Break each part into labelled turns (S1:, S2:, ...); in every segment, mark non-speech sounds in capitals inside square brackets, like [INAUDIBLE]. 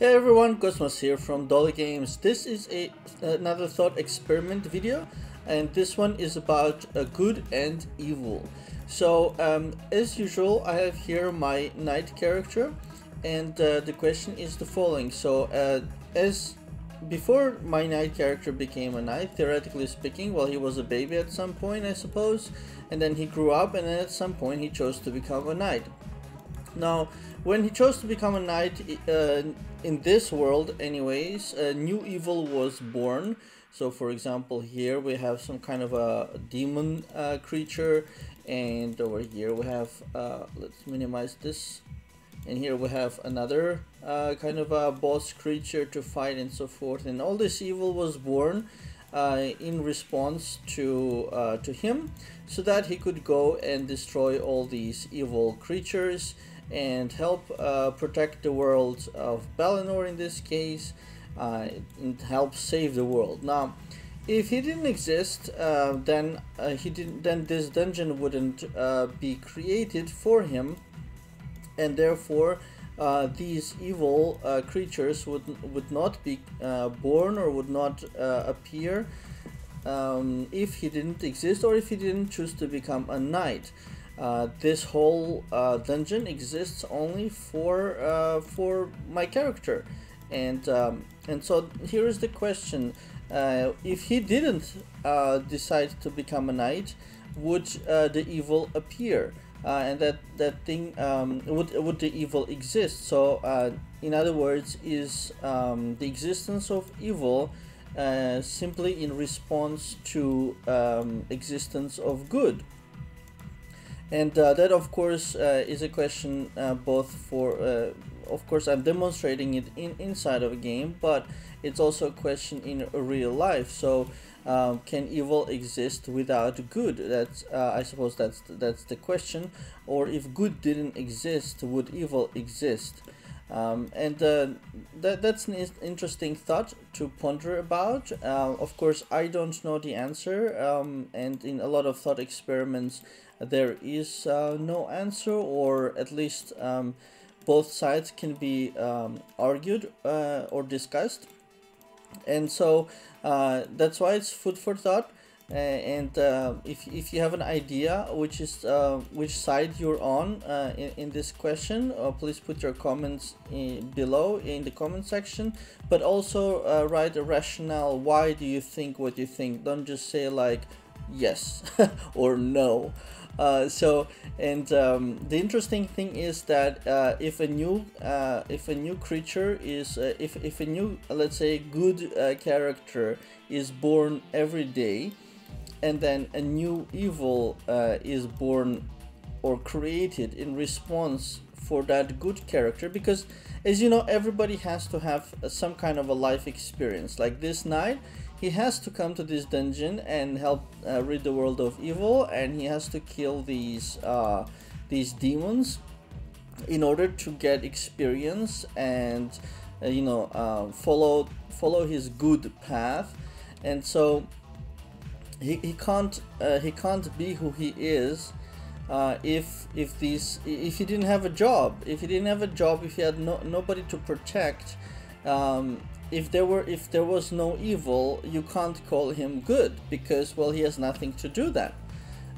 S1: Hey everyone, Cosmos here from DolyGames. This is a another thought experiment video and this one is about a good and evil. So um, as usual I have here my knight character and uh, the question is the following. So uh, as before my knight character became a knight, theoretically speaking, well he was a baby at some point I suppose and then he grew up and then at some point he chose to become a knight. Now, when he chose to become a knight uh, in this world, anyways, a new evil was born. So, for example, here we have some kind of a demon uh, creature, and over here we have, uh, let's minimize this, and here we have another uh, kind of a boss creature to fight and so forth. And all this evil was born uh, in response to uh, to him, so that he could go and destroy all these evil creatures and help uh, protect the world of Balinor in this case uh, and help save the world. Now, if he didn't exist, uh, then uh, he didn't. Then this dungeon wouldn't uh, be created for him, and therefore uh, these evil creatures would would not be born or would not appear um, if he didn't exist or if he didn't choose to become a knight. Uh, this whole uh, dungeon exists only for uh, for my character. And um, and so here is the question. Uh, if he didn't uh, decide to become a knight would the evil appear? And that that thing um, would would the evil exist? So in other words is um, the existence of evil simply in response to um, existence of good and uh, that of course uh, is a question uh, both for uh, of course I'm demonstrating it in inside of a game but it's also a question in real life. So um, can evil exist without good? That's uh, I suppose that's that's the question. Or if good didn't exist would evil exist um, and uh, that, that's an interesting thought to ponder about. Uh, of course, I don't know the answer, um, and in a lot of thought experiments, there is uh, no answer, or at least um, both sides can be um, argued uh, or discussed. And so uh, that's why it's food for thought. Uh, and uh, if, if you have an idea which is uh, which side you're on uh, in, in this question uh, please put your comments in, below in the comment section. But also uh, write a rationale why do you think what you think. Don't just say like yes [LAUGHS] or no. So and um, the interesting thing is that if a new if a new creature is if, if a new let's say good character is born every day and then a new evil uh, is born or created in response for that good character because as you know everybody has to have some kind of a life experience. Like this knight he has to come to this dungeon and help uh, rid the world of evil and he has to kill these uh, these demons in order to get experience and uh, you know uh, follow follow his good path. And so he, he can't uh, he can't be who he is uh, if if these if he didn't have a job. If he didn't have a job if he had no nobody to protect um, if there were if there was no evil you can't call him good because well he has nothing to do that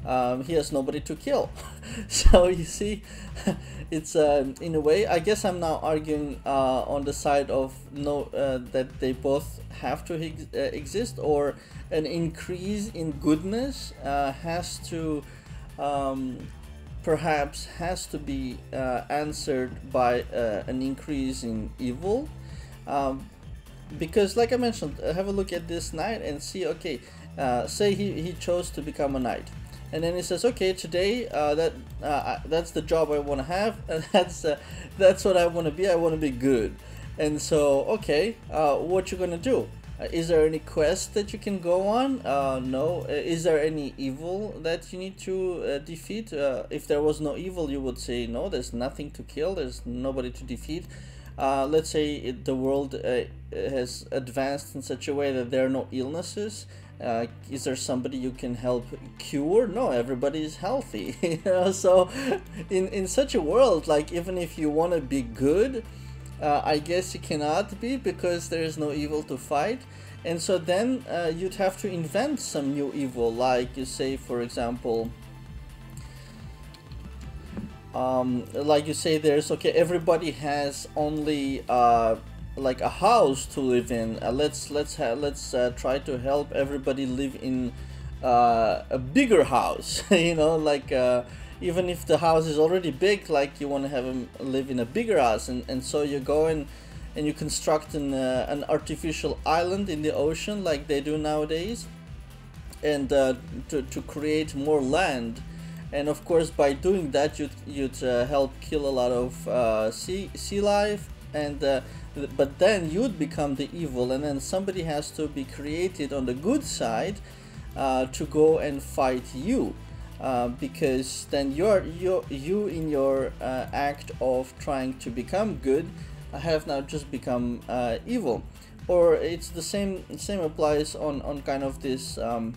S1: um, he has nobody to kill. [LAUGHS] So you see [LAUGHS] it's uh, in a way I guess I'm now arguing uh, on the side of no uh, that they both have to ex uh, exist or an increase in goodness uh, has to um, perhaps has to be uh, answered by an increase in evil. Um, because like I mentioned have a look at this knight and see okay say he, he chose to become a knight and then he says, "Okay, today uh, that uh, that's the job I want to have, [LAUGHS] and that's uh, that's what I want to be. I want to be good." And so, okay, uh, what you gonna do? Uh, is there any quest that you can go on? Uh, no. Is there any evil that you need to defeat? if there was no evil, you would say no. There's nothing to kill. There's nobody to defeat. let's say it, the world has advanced in such a way that there are no illnesses uh, is there somebody you can help cure no everybody is healthy [LAUGHS] you know so in in such a world like even if you want to be good uh, I guess you cannot be because there is no evil to fight. And so then uh, you'd have to invent some new evil, like you say, for example, um, like you say, there's okay, everybody has only uh, like a house to live in. Uh, let's let's let's uh, try to help everybody live in uh, a bigger house. [LAUGHS] you know, like uh, even if the house is already big, like you want to have them live in a bigger house, and and so you go and and you construct an uh, an artificial island in the ocean, like they do nowadays, and uh, to to create more land. And of course, by doing that, you'd, you'd help kill a lot of sea sea life and uh, but then you'd become the evil and then somebody has to be created on the good side uh, to go and fight you uh, because then you're you you in your uh, act of trying to become good have now just become uh, evil. Or it's the same same applies on on kind of this um,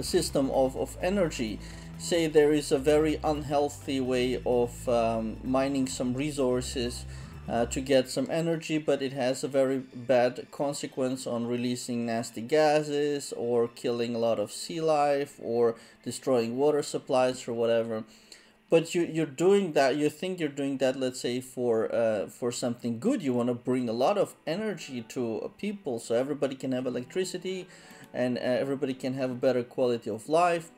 S1: system of, of energy. Say there is a very unhealthy way of um, mining some resources uh, to get some energy, but it has a very bad consequence on releasing nasty gases or killing a lot of sea life or destroying water supplies or whatever. But you, you're doing that, you think you're doing that, let's say, for, uh, for something good. You want to bring a lot of energy to people so everybody can have electricity and uh, everybody can have a better quality of life.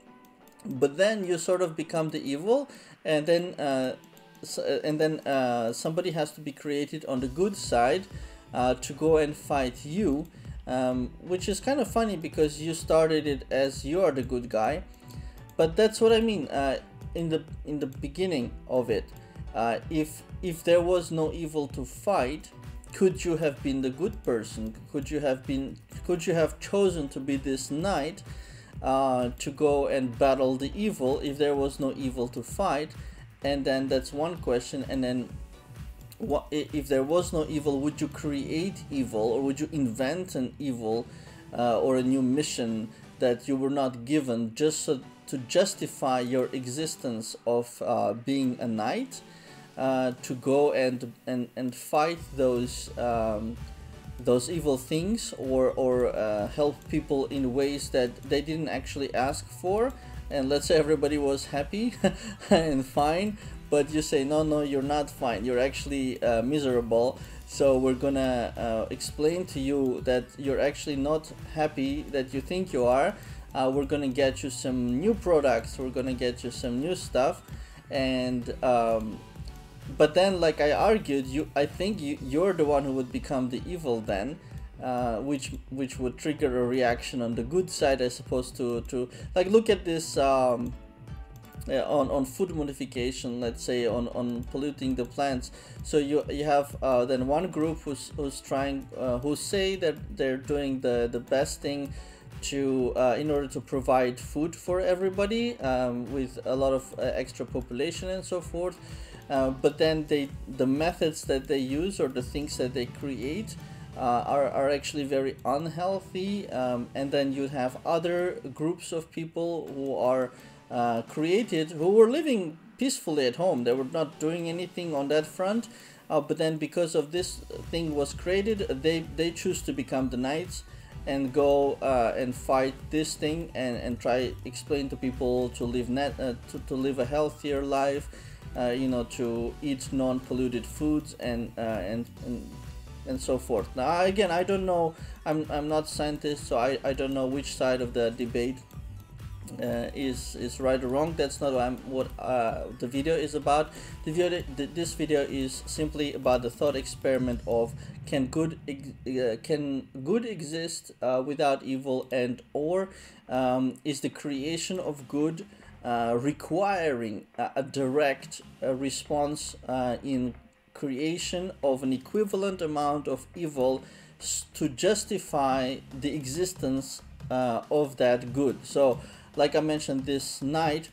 S1: But then you sort of become the evil, and then uh, and then uh, somebody has to be created on the good side uh, to go and fight you um, which is kind of funny because you started it as you are the good guy but that's what I mean uh, in the in the beginning of it. Uh, if if there was no evil to fight could you have been the good person? Could you have been could you have chosen to be this knight uh, to go and battle the evil if there was no evil to fight and then that's one question and then what if there was no evil would you create evil or would you invent an evil uh, or a new mission that you were not given just so to justify your existence of uh, being a knight uh, to go and and and fight those um, those evil things or or uh, help people in ways that they didn't actually ask for and let's say everybody was happy [LAUGHS] and fine but you say no no you're not fine. You're actually uh, miserable. So we're gonna uh, explain to you that you're actually not happy that you think you are. Uh, we're gonna get you some new products. We're gonna get you some new stuff. And um, but then like I argued you I think you, you're the one who would become the evil then uh, which which would trigger a reaction on the good side as opposed to to like look at this um, uh, on on food modification let's say on on polluting the plants. So you you have uh, then one group who's who's trying uh, who say that they're doing the the best thing to uh, in order to provide food for everybody um, with a lot of uh, extra population and so forth. Uh, but then they the methods that they use or the things that they create uh, are, are actually very unhealthy um, and then you have other groups of people who are uh, created who were living peacefully at home. They were not doing anything on that front uh, but then because of this thing was created they they choose to become the knights and go uh, and fight this thing and, and try explain to people to live net uh, to, to live a healthier life uh, you know to eat non-polluted foods and, uh, and and and so forth. Now, again, I don't know. I'm I'm not scientist, so I, I don't know which side of the debate uh, is is right or wrong. That's not what, I'm, what uh, the video is about. The video, this video is simply about the thought experiment of can good uh, can good exist uh, without evil, and or um, is the creation of good uh, requiring a, a direct uh, response in creation of an equivalent amount of evil to justify the existence uh, of that good. So, like I mentioned, this knight,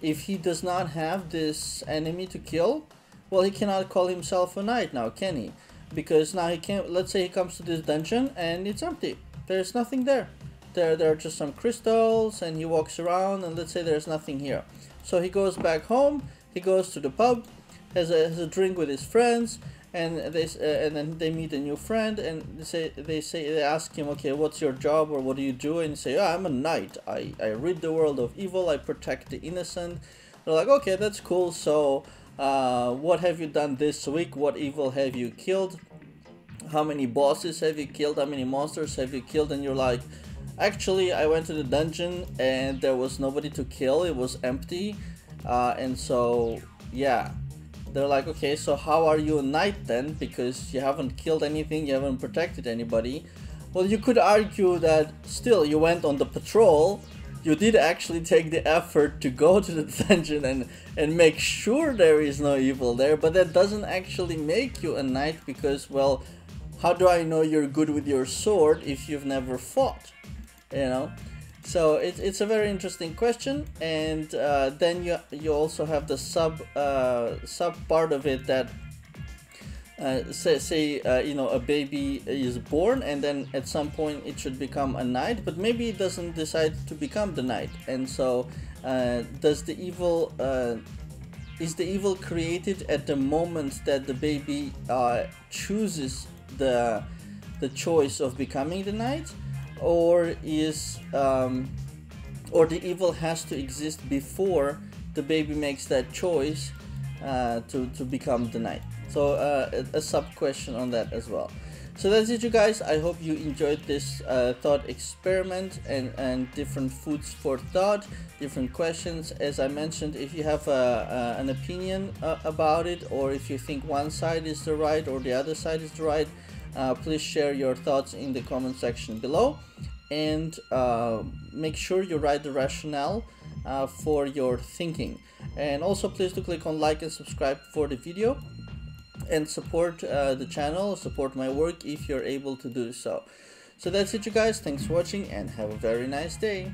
S1: if he does not have this enemy to kill, well, he cannot call himself a knight now, can he? Because now he can't, let's say he comes to this dungeon and it's empty. There's nothing there. There, there are just some crystals and he walks around and let's say there's nothing here. So he goes back home, he goes to the pub, has a, has a drink with his friends and they uh, and then they meet a new friend and they say they say they ask him okay what's your job or what do you do? And say oh, i'm a knight. I i rid the world of evil. I protect the innocent. They're like okay that's cool. So uh, what have you done this week? What evil have you killed? How many bosses have you killed? How many monsters have you killed? And you're like actually i went to the dungeon and there was nobody to kill. It was empty. Uh, and so yeah they're like, okay, so how are you a knight then? Because you haven't killed anything, you haven't protected anybody. Well, you could argue that still you went on the patrol, you did actually take the effort to go [LAUGHS] to the dungeon and, and make sure there is no evil there, but that doesn't actually make you a knight because, well, how do I know you're good with your sword if you've never fought? You know? So it, it's a very interesting question, and uh, then you you also have the sub uh, sub part of it that uh, say say uh, you know a baby is born, and then at some point it should become a knight, but maybe it doesn't decide to become the knight, and so uh, does the evil uh, is the evil created at the moment that the baby chooses the the choice of becoming the knight? Or is um, or the evil has to exist before the baby makes that choice uh, to, to become the knight. So uh, a, a, sub question on that as well. So that's it you guys. I hope you enjoyed this uh, thought experiment and and different foods for thought different questions. As i mentioned if you have a, an opinion uh, about it or if you think one side is the right or the other side is the right uh, please share your thoughts in the comment section below. And uh, make sure you write the rationale uh, for your thinking. And also please do click on like and subscribe for the video. And support uh, the channel. Support my work if you're able to do so. So that's it you guys. Thanks for watching and have a very nice day